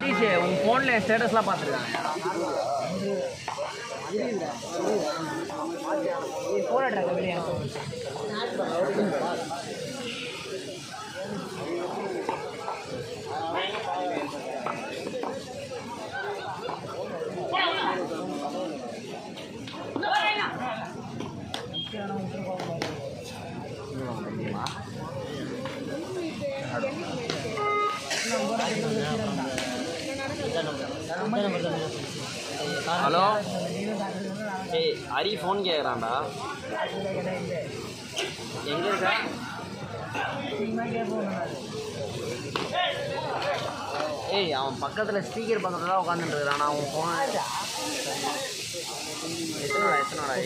சதீஷ் உன் ஃபோனில் ஸ்டேட்டஸ்லாம் பார்த்துருக்காங்க ஹலோ? ஏய் ஹரி ஃபோன் கேட்குறான்டா எங்கே இருக்கா? ஏய் அவன் பக்கத்தில் ஸ்பீக்கர் பக்கத்தில் தான் உட்காந்துட்டு இருக்கிறான். அவன் ஃபோன் எத்தனோடா எத்தனோடா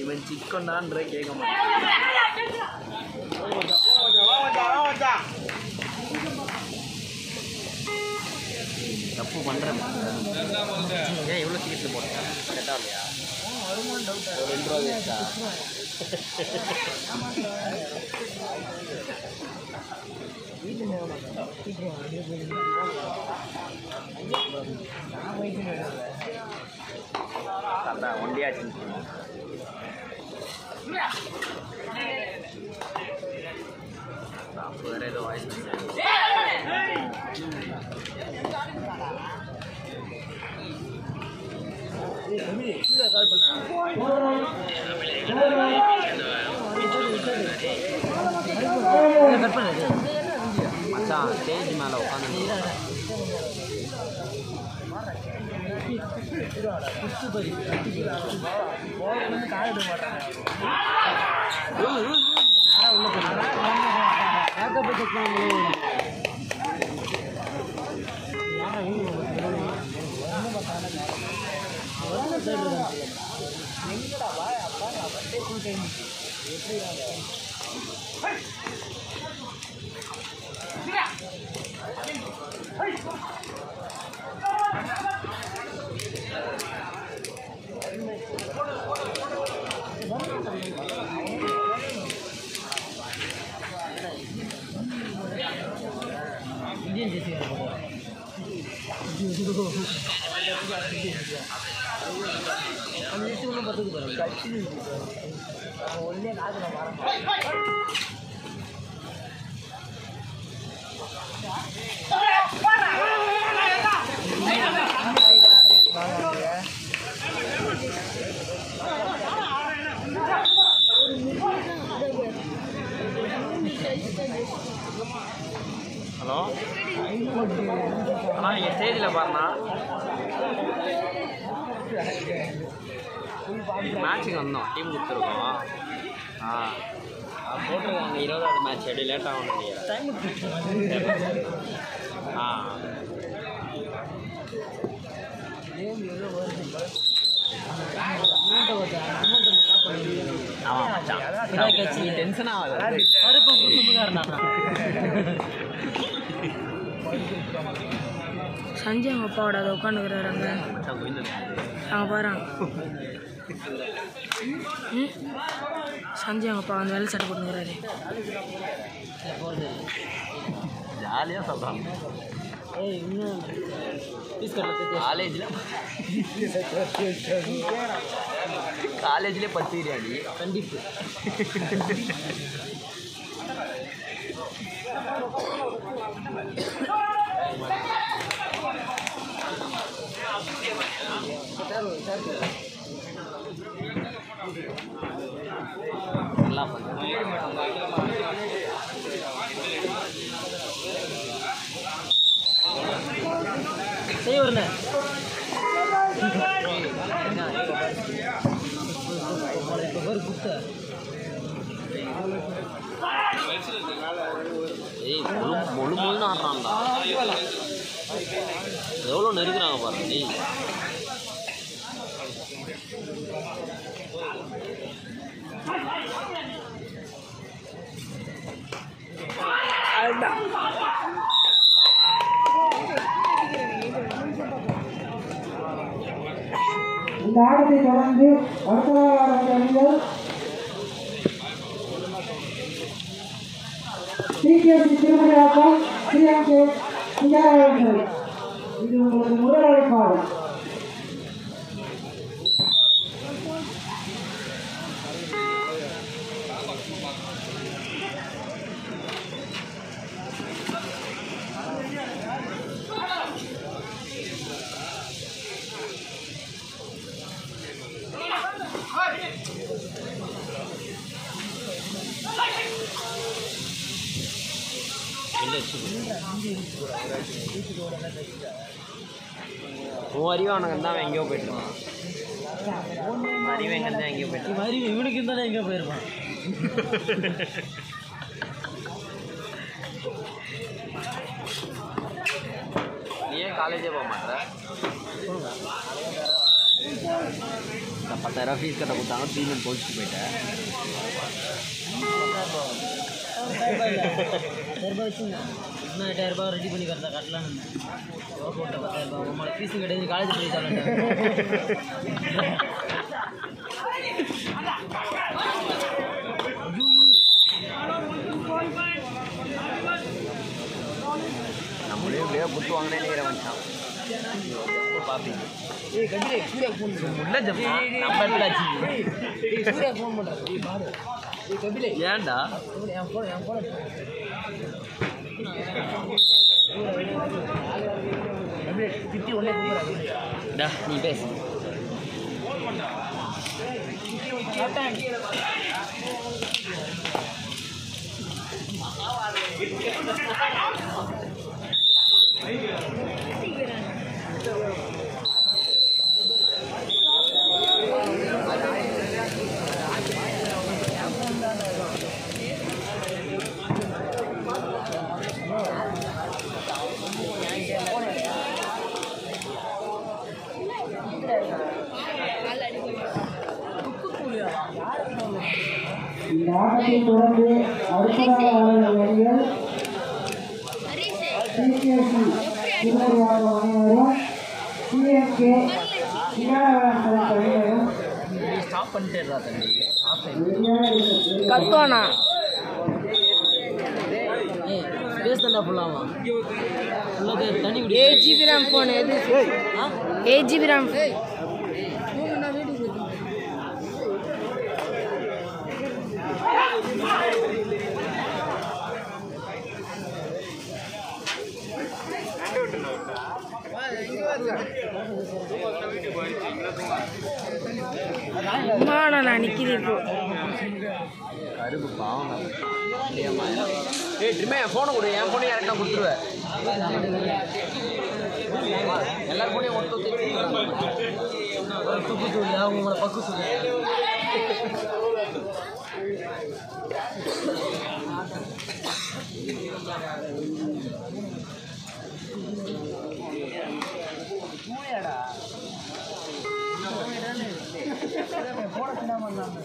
இவன் சிக்கொண்டான்ற கேட்க மாட்டான். தப்பு பண்ணுறேன் ஏன் இவ்வளோ சீக்கிரத்தில் போட்டேன். செட்டாக இல்லையா? ஒரு ரெண்டு ரூபா வேஸ்டா அதான் ஒண்டியாச்சு. அப்போ ஏதோ வாய்ஸ் மச்சான் ஸ்டேஜ் மேலே உட்காந்து எங்கடா வா அப்பா நான் வந்து ஃபுல் டைம் எப்படி Hey! 날씬이 아, 원래 나주나 말한 거야. வந்தோம் டீம் கொடுத்துருக்கோம். ஆ. போட்டிருக்காங்க. இருபதாவது மேட்ச் எப்படி லேட் ஆகும் நினைக்கிறேன் ஆ. டென்ஷன் ஆகாது. சஞ்சய் அவங்க அப்பாவோட அதை உட்காந்துக்கிறாரு அங்கே. பாருங்க ம் சஞ்சய் அவங்க அப்பா வந்து வெள்ளை சட்டை போட்டுக்கிறாரு ஜாலியாக சொல்கிறாங்க காலேஜில் காலேஜ்லேயே பத்து பிரியாணி. கண்டிப்பு. நல்லா பண்ணுறேன் செய்ய வரல ஏய் முழு முழு முழுன்னு ஆடுறான்டா. எவ்வளோ நெருக்கிறாங்க பாருங்க நீ இந்த ஆட்டத்தை தொடர்ந்து அடுத்ததாக ஆடக்கூடிய அணிகள் டிகேசி திருமணியாக்கம் ஸ்ரீலங்கை சிங்காரவர்கள் இது உங்களுக்கு முதல் அழைப்பாளர் உன் அறிவு அவனுக்கு தான் எங்கேயோ போயிட்டுருக்கான் அறிவு எங்கே தான் எங்கேயோ போயிட்டு மாதிரி இவனுக்கு இருந்தாலும் எங்கே போயிருப்பான் நீ ஏன் காலேஜே போக மாட்டேற பத்தாயிரம் ஃபீஸ் கட்ட கொடுத்தாங்க ட்ரீட்மெண்ட் போச்சுட்டு போயிட்டேன் ரூபாய் வச்சுங்க இன்னும் எட்டாயிரம் ரூபாய் ரெடி பண்ணி கரெக்டாக கட்டலான்னு எவ்வளோ போட்ட பத்தாயிரம் ரூபாய் உங்களோட ஃபீஸும் கிடையாது காலேஜ் போய் நம்மளே எப்படியோ புத்து வாங்கினே நினைக்கிற மச்சான் பாப்பீங்க ஏய் கதிரே சூர்யா ஃபோன் உள்ள ஜப்பா நம்ம எடுத்தாச்சு ஏய் சூர்யா ஃபோன் பண்ணுறேன் ஏய் பாரு ஏய் கபிலே ஏன்டா என் ஃபோன் என் ஃபோன் ரெடியாக இருக்கிறது கத்துவானா ஏய் பேஸ் தான்டா ஃபுல்லாமா ஃபுல்லாக தண்ணி குடி எயிட் ஜிபி ரேம் ஃபோன் எது? எயிட் ஜிபி ரேம் அம்மாடா நான் நிற்கிறேன் இப்போ. கருப்பு பாவம் ஏய் ட்ரிமே என் ஃபோனை கொடு. என் ஃபோனை யார்கிட்ட கொடுத்துருவேன் எல்லார் ஃபோனையும் ஒருத்தர் துப்பு தூள் உங்களை பக்கு बड़ा सिनेमा नाम है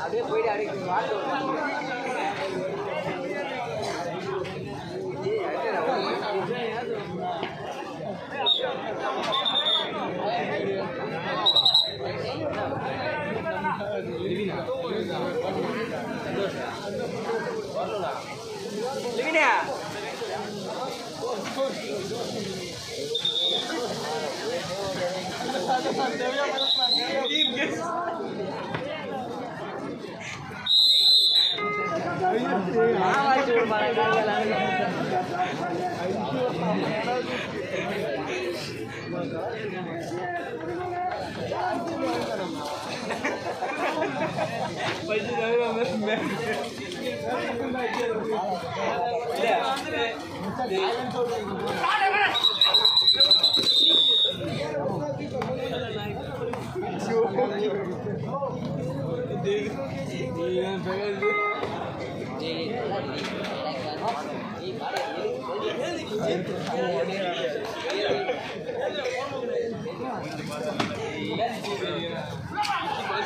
அப்படியே போயிட்டு அப்படியே வாட்டு லிவினியா எவ்வளோ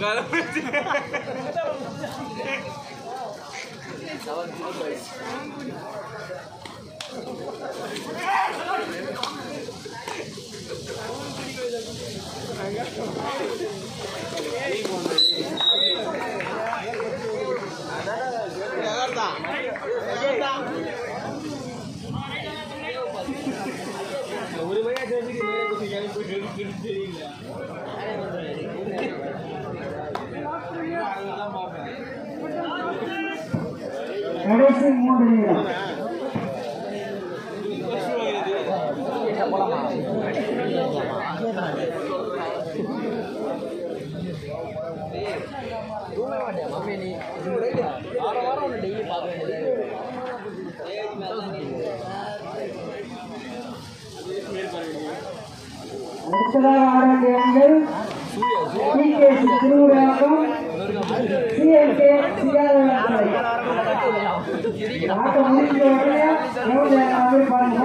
அங்கே ஒரு அடுத்ததாக ஆட வேண்டிய அணிகள் டிகேசி திருவிழாக்கம் சிஆர்எல் ஆட்டம் உடனே பாருங்க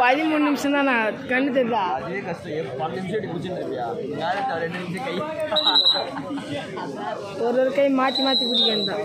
பதிமூணு நிமிஷம் தான் நான் கண்ணு தெரியுதா? அதே கஷ்டம். பன்னெண்டு நிமிஷம் இப்படி நேரத்தை ரெண்டு நிமிஷம் கை? ஒரு ஒரு கை மாற்றி மாற்றி பிடிக்கணும் தான்.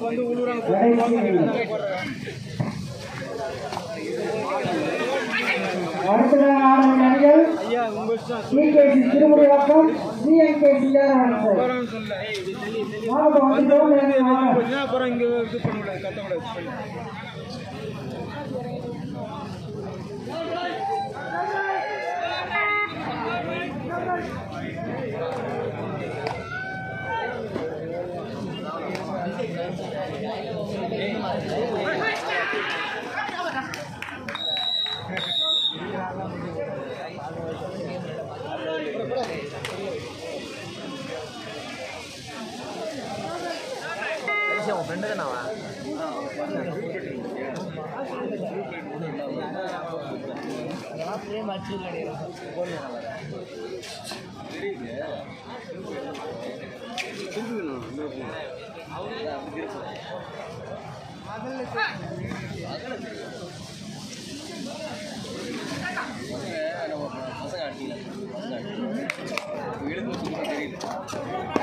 வந்து நிமிடம் அடுத்ததாக ஆட வேண்டிய அணிகள் டிகேசி திருமுடிவாக்கம் அப்படியே மச்சு கிடையாது பசங்க அடிக்கல பசங்க தெரியல